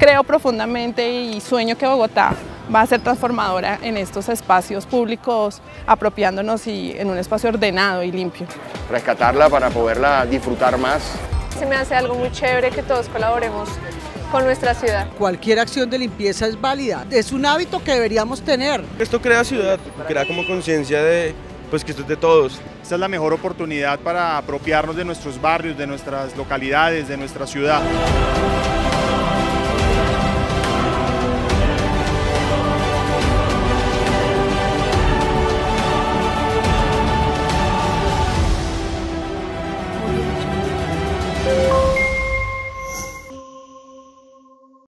creo profundamente y sueño que Bogotá va a ser transformadora en estos espacios públicos, apropiándonos y en un espacio ordenado y limpio. Rescatarla para poderla disfrutar más. Se me hace algo muy chévere que todos colaboremos con nuestra ciudad. Cualquier acción de limpieza es válida, es un hábito que deberíamos tener. Esto crea ciudad, crea como conciencia de pues que esto es de todos. Esta es la mejor oportunidad para apropiarnos de nuestros barrios, de nuestras localidades, de nuestra ciudad.